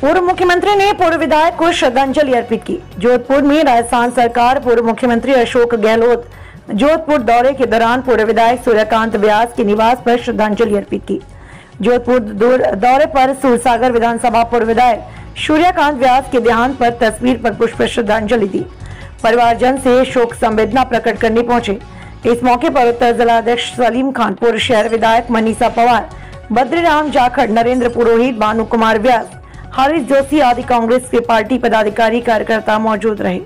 पूर्व मुख्यमंत्री ने पूर्व विधायक को श्रद्धांजलि अर्पित की। जोधपुर में राजस्थान सरकार पूर्व मुख्यमंत्री अशोक गहलोत जोधपुर दौरे के दौरान पूर्व विधायक सूर्यकांत व्यास के निवास पर श्रद्धांजलि अर्पित की। जोधपुर दौरे पर सूरसागर विधानसभा पूर्व विधायक सूर्यकांत व्यास के देहांत पर तस्वीर पर पुष्प श्रद्धांजलि दी। परिवारजन से शोक संवेदना प्रकट करने पहुँचे। इस मौके पर उत्तर जिलाध्यक्ष सलीम खान पूर्व शहर विधायक मनीषा पवार, बद्रीराम जाखड़, नरेंद्र पुरोहित, भानु कुमार व्यास हरीश जोशी आदि कांग्रेस के पार्टी पदाधिकारी कार्यकर्ता मौजूद रहे।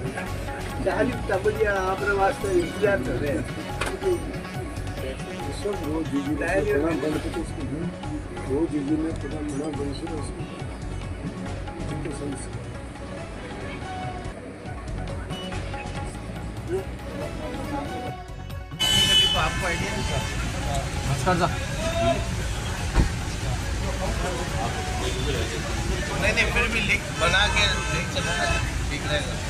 नीचे भेजो गानी मां ચાલી તબડિયા આપણે વાસ્તે ઇન્તજાર કરે वो जीजी ने पता मना बंश आपको आइडिया नहीं था नहीं नहीं फिर भी लिख बना के लिख चलाना ठीक रहेगा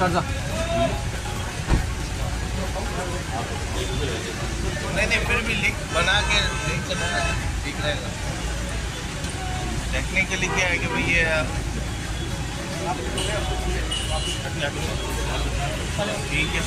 था नहीं नहीं, फिर भी लिख बना के, लिख चलाना ठीक रहेगा क्या है कि ठीक है।